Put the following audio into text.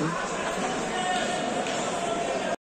Mm-hmm.